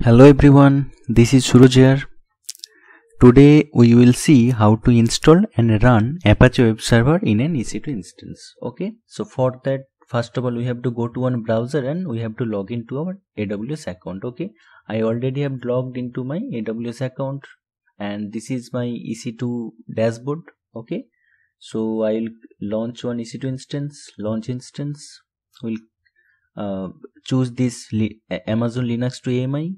Hello everyone, this is Suroj here. Today we will see how to install and run Apache Web Server in an EC2 instance. Okay, so for that first of all we have to go to one browser and we have to log into our AWS account. Okay, I already have logged into my AWS account and this is my EC2 dashboard. Okay, so I'll launch one EC2 instance, launch instance. We'll uh, choose this Amazon Linux 2 AMI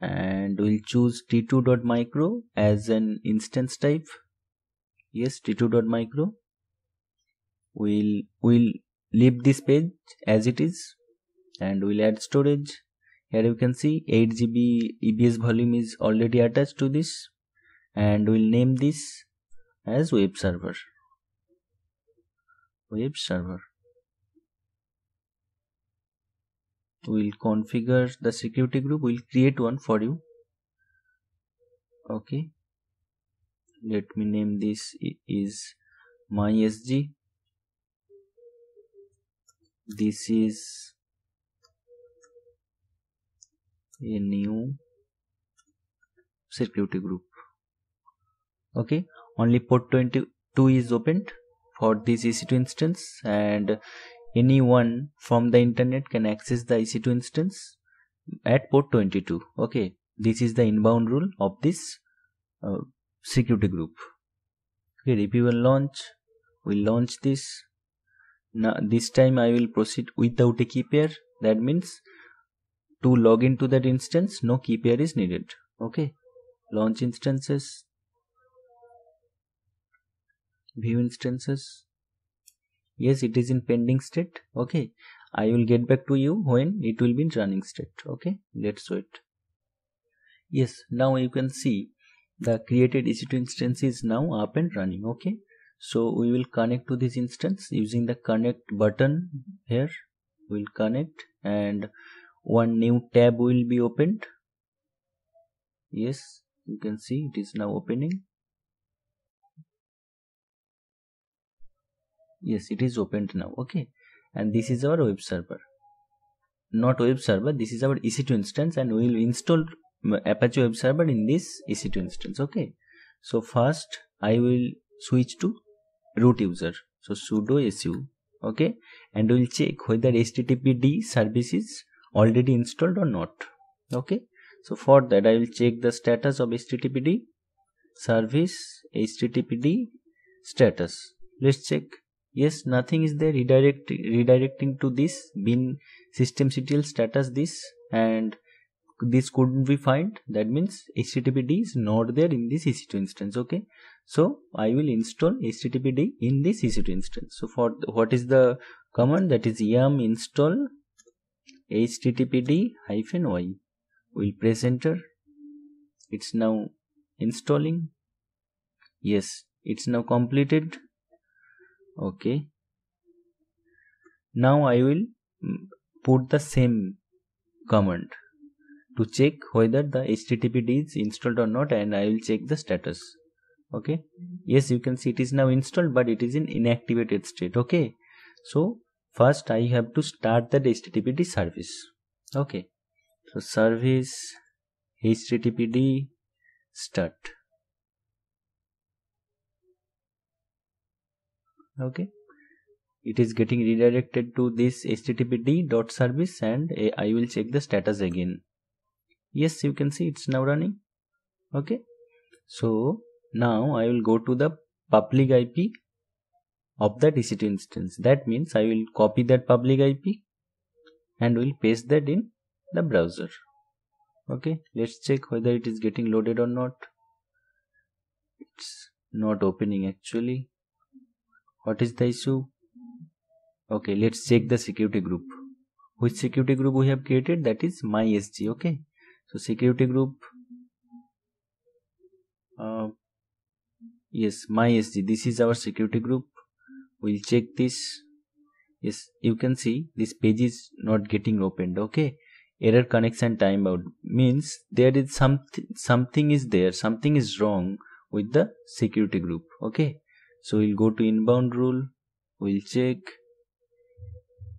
and we'll choose t2.micro as an instance type. Yes t2.micro we'll we'll leave this page as it is. And we'll add storage. Here you can see 8 GB EBS volume is already attached to this. And we'll name this as web server. Web server we'll configure the security group. We'll create one for you. Okay. Let me name this. Is mysg. This is a new security group. Okay. Only port 22 is opened for this ec2 instance and anyone from the internet can access the EC2 instance at port 22 okay this is the inbound rule of this uh, security group. Okay if you will launch. We launch this. Now this time i will proceed without a key pair. That means to log into that instance no key pair is needed. Okay launch instances. View instances yes it is in pending state. Okay. I will get back to you when it will be in running state. Okay. Let's wait yes. Now you can see the created ec2 instance is now up and running. Okay. So we will connect to this instance using the connect button here. We'll connect and one new tab will be opened. Yes. You can see it is now opening yes it is opened now. Okay. And this is our web server. Not web server this is our ec2 instance and we will install apache web server in this ec2 instance. Okay. So first i will switch to root user. So sudo su. Okay. And we'll check whether httpd service is already installed or not. Okay. So for that i will check the status of httpd service httpd status. Let's check yes nothing is there. Redirect redirecting to this bin systemctl status this and this couldn't be find. That means httpd is not there in this ec2 instance okay? So i will install httpd in this ec2 instance. So for what is the command? That is yum install httpd hyphen y. We'll press enter. It's now installing. Yes it's now completed okay. Now i will put the same command to check whether the httpd is installed or not and i will check the status. Okay. Yes you can see it is now installed but it is in inactivated state. Okay. So first i have to start that httpd service. Okay. So service httpd start okay. It is getting redirected to this httpd dot service and i will check the status again. Yes you can see it's now running. Okay. So now i will go to the public ip of that ec2 instance. That means i will copy that public ip and will paste that in the browser. Okay. Let's check whether it is getting loaded or not. It's not opening actually what is the issue? Okay let's check the security group. Which security group we have created? That is mysg okay? So security group uh, yes mysg. This is our security group. We'll check this. Yes you can see this page is not getting opened okay? Error connection timeout means there is something something is there something is wrong with the security group okay so we'll go to inbound rule. We'll check.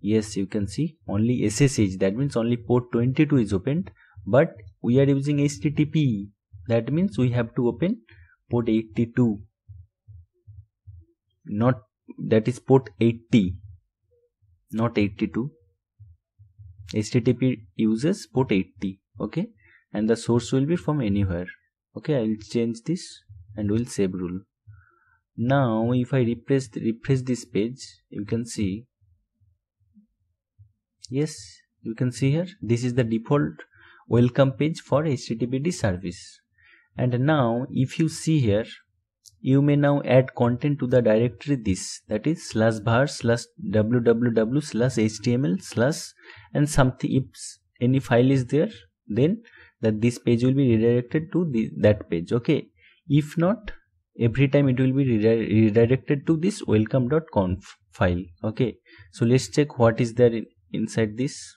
Yes you can see only ssh that means only port 22 is opened but we are using http that means we have to open port 82 not that is port 80 not 82 http uses port 80 okay? And the source will be from anywhere okay? I'll change this and we'll save rule now if i refresh refresh this page you can see. Yes you can see here. This is the default welcome page for httpd service. And now if you see here you may now add content to the directory this that is slash var slash www slash html slash and something if any file is there then that this page will be redirected to the, that page okay? If not every time it will be redirected to this welcome.conf file. Okay. So let's check what is there in, inside this.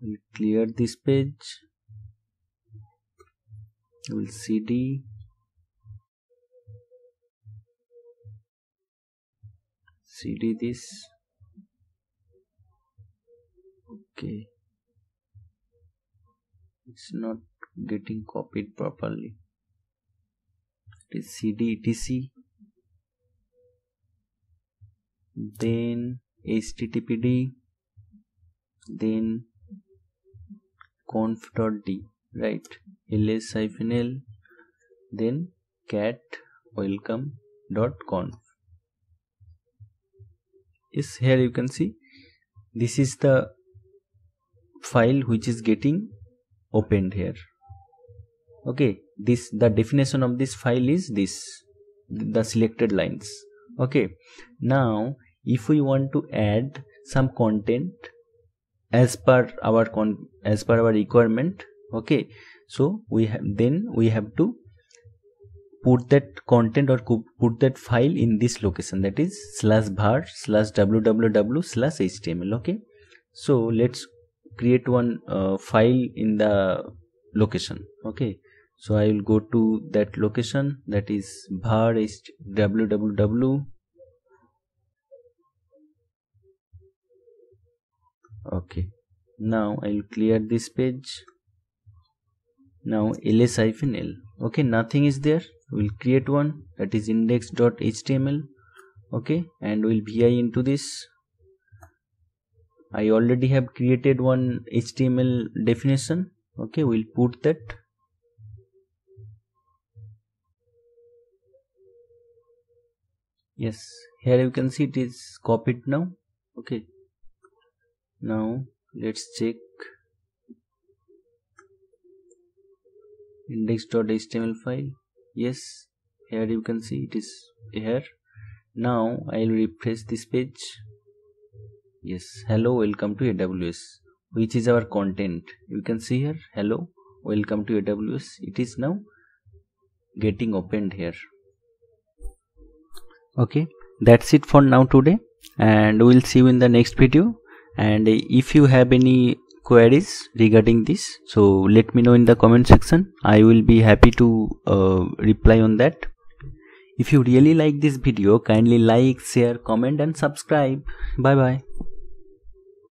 We'll clear this page. We'll cd. cd this. Okay it's not getting copied properly. It is cd etc then httpd then conf.d right? Ls l. Then cat welcome.conf yes here you can see. This is the file which is getting opened here. Okay this the definition of this file is this the selected lines. Okay now if we want to add some content as per our con as per our requirement okay so we have then we have to put that content or put that file in this location that is slash var slash www slash html okay. So let's create one uh, file in the location okay? So i will go to that location that is var www okay. Now i'll clear this page. Now ls hyphen l. Okay nothing is there. We'll create one that is index.html okay and we'll vi into this i already have created one html definition. Okay we'll put that. Yes here you can see it is copied now. Okay. Now let's check. index.html file. Yes here you can see it is here. Now i'll refresh this page yes hello welcome to aws which is our content. You can see here hello welcome to aws it is now getting opened here. Okay that's it for now today and we'll see you in the next video. And if you have any queries regarding this so let me know in the comment section. I will be happy to uh, reply on that. If you really like this video kindly like share comment and subscribe. Bye bye